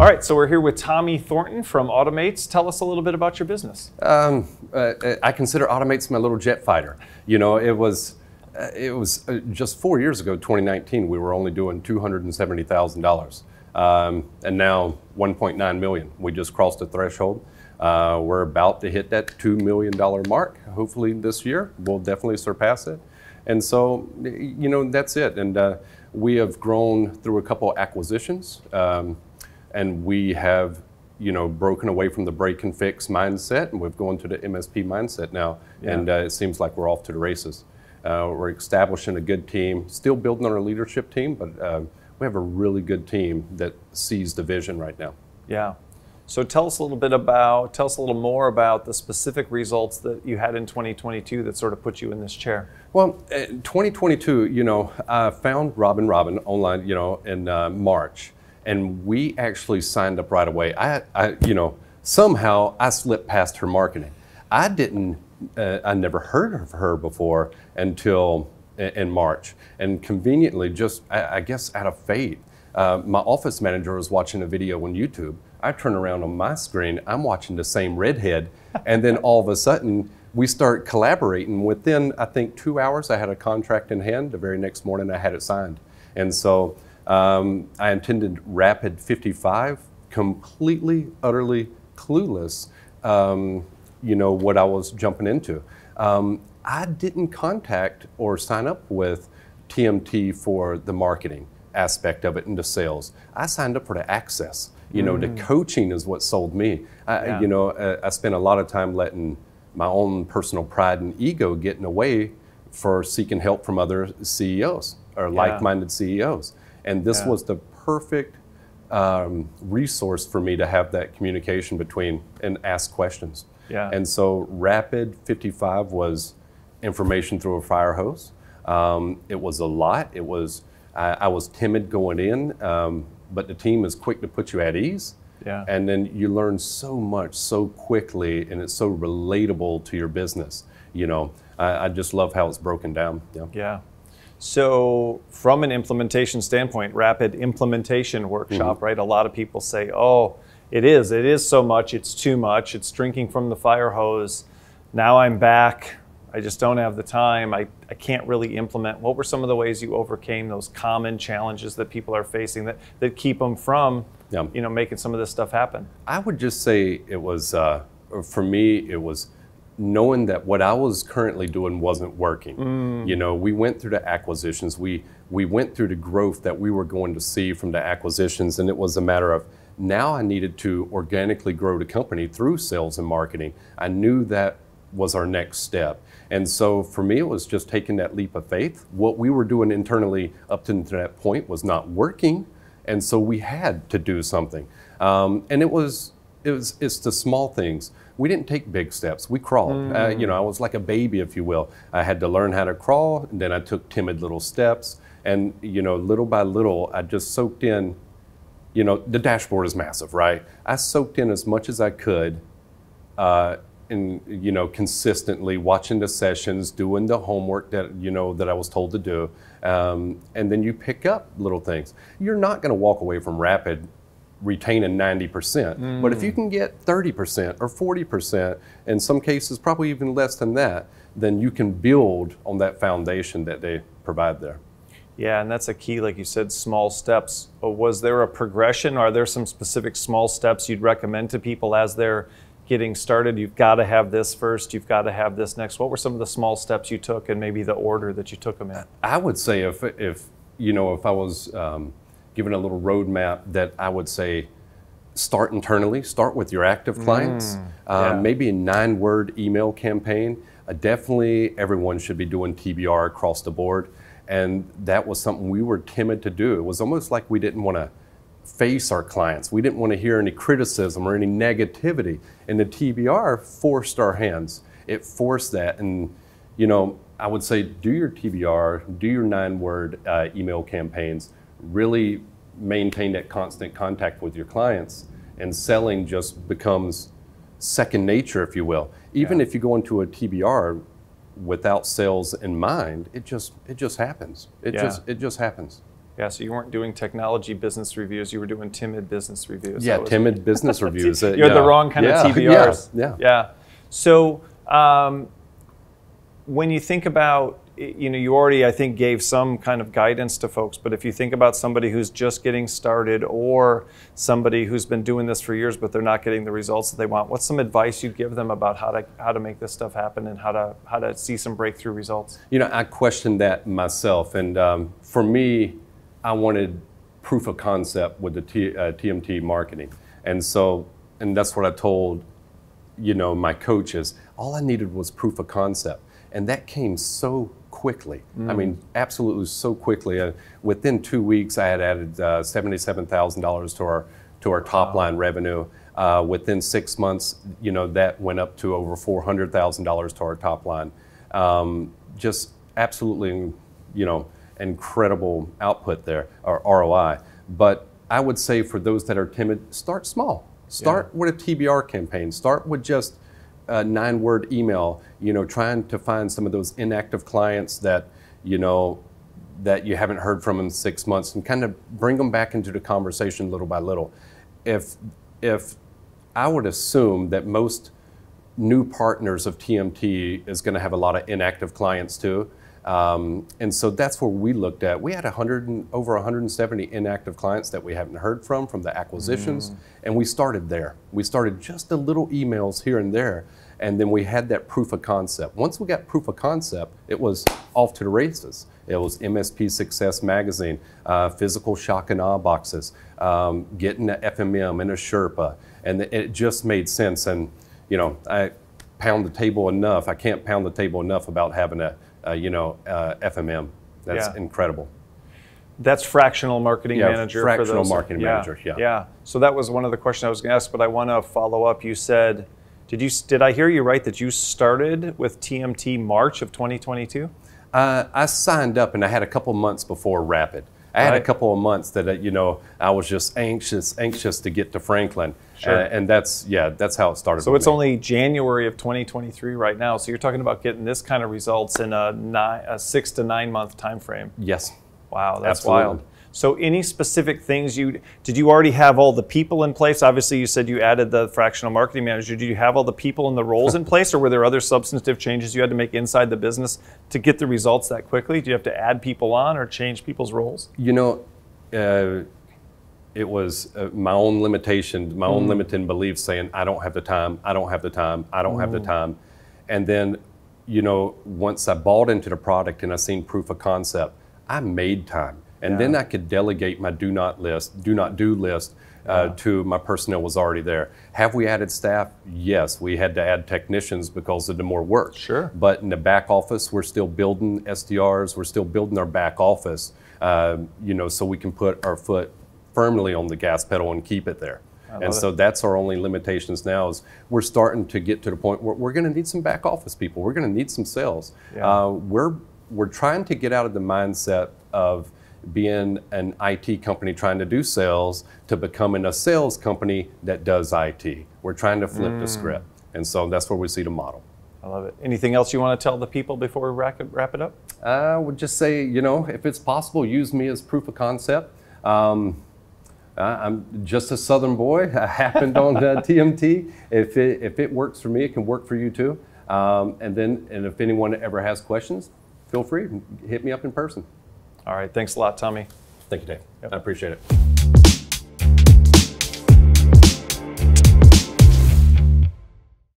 All right, so we're here with Tommy Thornton from Automates. Tell us a little bit about your business. Um, uh, I consider Automates my little jet fighter. You know, it was uh, it was uh, just four years ago, 2019. We were only doing two hundred and seventy thousand dollars, um, and now 1.9 million. We just crossed the threshold. Uh, we're about to hit that two million dollar mark. Hopefully this year, we'll definitely surpass it. And so, you know, that's it. And uh, we have grown through a couple acquisitions. Um, and we have you know broken away from the break and fix mindset and we've gone to the msp mindset now. Yeah. and uh, it seems like we're off to the races. Uh, we're establishing a good team still building on our leadership team but uh, we have a really good team that sees the vision right now. Yeah. So tell us a little bit about tell us a little more about the specific results that you had in 2022 that sort of put you in this chair. Well 2022 you know i found Robin Robins online you know in uh, march and we actually signed up right away. I, I you know, somehow I slipped past her marketing. I didn't, uh, I never heard of her before until in March. And conveniently, just I, I guess out of fate, uh, my office manager was watching a video on YouTube. I turn around on my screen, I'm watching the same redhead, and then all of a sudden, we start collaborating. Within, I think, two hours, I had a contract in hand. The very next morning, I had it signed. And so um, I attended Rapid 55, completely, utterly clueless, um, you know, what I was jumping into. Um, I didn't contact or sign up with TMT for the marketing aspect of it into sales. I signed up for the access. You know, mm. the coaching is what sold me. I, yeah. You know, I, I spent a lot of time letting my own personal pride and ego get in the way for seeking help from other CEOs or yeah. like-minded CEOs. And this yeah. was the perfect um, resource for me to have that communication between and ask questions. Yeah. And so Rapid 55 was information through a fire hose. Um, it was a lot. It was I, I was timid going in, um, but the team is quick to put you at ease. Yeah. And then you learn so much so quickly, and it's so relatable to your business. You know, I, I just love how it's broken down. Yeah. Yeah. So, from an implementation standpoint, rapid implementation workshop, mm-hmm. right? A lot of people say, oh, it is, it is so much, it's too much, it's drinking from the fire hose. Now I'm back, I just don't have the time, I, I can't really implement. What were some of the ways you overcame those common challenges that people are facing that, that keep them from, yeah. you know, making some of this stuff happen? I would just say it was, uh, for me, it was knowing that what I was currently doing wasn't working. Mm. You know, we went through the acquisitions, we we went through the growth that we were going to see from the acquisitions, and it was a matter of now I needed to organically grow the company through sales and marketing. I knew that was our next step. And so for me, it was just taking that leap of faith. What we were doing internally up to that point was not working. And so we had to do something. Um, and it was, it was, it's the small things we didn't take big steps. We crawled. Mm. Uh, you know, I was like a baby, if you will. I had to learn how to crawl, and then I took timid little steps. And, you know, little by little, I just soaked in, you know, the dashboard is massive, right? I soaked in as much as I could. Uh, and you know consistently watching the sessions doing the homework that you know that i was told to do um, and then you pick up little things you're not going to walk away from rapid retaining 90%. Mm. But if you can get 30% or 40%, in some cases probably even less than that, then you can build on that foundation that they provide there. Yeah, and that's a key, like you said, small steps. Was there a progression? Are there some specific small steps you'd recommend to people as they're getting started? You've got to have this first, you've got to have this next. What were some of the small steps you took and maybe the order that you took them in? I would say if, if you know, if I was um, given a little roadmap that I would say start internally, start with your active clients, mm, uh, yeah. maybe a nine word email campaign. Uh, definitely everyone should be doing TBR across the board. And that was something we were timid to do. It was almost like we didn't want to face our clients. We didn't want to hear any criticism or any negativity. And the TBR forced our hands. It forced that. And, you know, I would say do your TBR, do your nine word uh, email campaigns really maintain that constant contact with your clients and selling just becomes second nature if you will even yeah. if you go into a tbr without sales in mind it just it just happens it yeah. just it just happens Yeah, so you weren't doing technology business reviews; you were doing timid business reviews. Yeah, timid business reviews. uh, You're the wrong kind Yeah, of TBRs. Yeah, yeah. Yeah. So um, when you think about, you know, you already, I think, gave some kind of guidance to folks. But if you think about somebody who's just getting started, or somebody who's been doing this for years but they're not getting the results that they want, what's some advice you'd give them about how to how to make this stuff happen and how to how to see some breakthrough results? You know, I questioned that myself, and um, for me, I wanted proof of concept with the T, uh, TMT marketing, and so, and that's what I told, you know, my coaches. All I needed was proof of concept, and that came so quickly. I mean, absolutely so quickly. Uh, within two weeks, I had added uh, seventy-seven thousand dollars to our to our top line revenue. Uh, within six months, you know, that went up to over four hundred thousand dollars to our top line. Um, just absolutely, you know, incredible output there or ROI. But I would say for those that are timid, start small. Start with a TBR campaign. Start with just a nine-word email. You know, trying to find some of those inactive clients that you know that you haven't heard from in six months, and kind of bring them back into the conversation little by little. If if I would assume that most new partners of TMT is going to have a lot of inactive clients too. Um, and so that's where we looked at. We had 100 and, over 170 inactive clients that we haven't heard from from the acquisitions, and we started there. We started just the little emails here and there, and then we had that proof of concept. Once we got proof of concept, it was off to the races. It was MSP Success Magazine, uh, physical shock and awe boxes, um, getting an FMM and a Sherpa, and it just made sense. And you know, I pound the table enough. I can't pound the table enough about having a, a you know, uh, FMM. That's Yeah. incredible. That's fractional marketing Yeah, manager. fractional for those. marketing manager, yeah. Yeah. So that was one of the questions I was going to ask, but I want to follow up. You said, did you did I hear you right that you started with TMT March of 2022? Uh, I signed up and I had a couple months before Rapid. I had a couple of months that uh, you know I was just anxious, anxious to get to Franklin, Sure. Uh, and that's yeah, that's how it started. So it's me. only January of 2023 right now. So you're talking about getting this kind of results in a, nine, a six to nine month time frame. yes. Wow, that's Absolutely. wild. So, any specific things you did you already have all the people in place? Obviously, you said you added the fractional marketing manager. Did you have all the people and the roles in place, or were there other substantive changes you had to make inside the business to get the results that quickly? Do you have to add people on or change people's roles? You know, uh, it was uh, my own limitation, my own limiting beliefs saying, I don't have the time, I don't have the time, I don't have the time. And then, you know, once I bought into the product and I seen proof of concept, I made time. And then I could delegate my do not list, do not do list uh, to my personnel was already there. Have we added staff? Yes, we had to add technicians because of the more work. Sure. But in the back office, we're still building SDRs. We're still building our back office, uh, you know, so we can put our foot firmly on the gas pedal and keep it there. And so that's our only limitations now is we're starting to get to the point where we're going to need some back office people. We're going to need some sales. Yeah. Uh, we're we're trying to get out of the mindset of being an IT company trying to do sales to becoming a sales company that does IT. We're trying to flip Mm. the script. And so that's where we see the model. I love it. Anything else you want to tell the people before we wrap it, wrap it up? I would just say, you know, if it's possible, use me as proof of concept. Um, I'm just a Southern boy. I happened on uh, TMT. If it, if it works for me, it can work for you too. Um, and then, and if anyone ever has questions, feel free hit me up in person. All right. Thanks a lot, Tommy. Thank you, Dave. Yep. I appreciate it.